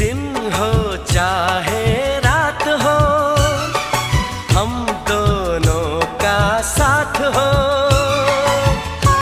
दिन हो चाहे रात हो हम दोनों का साथ हो।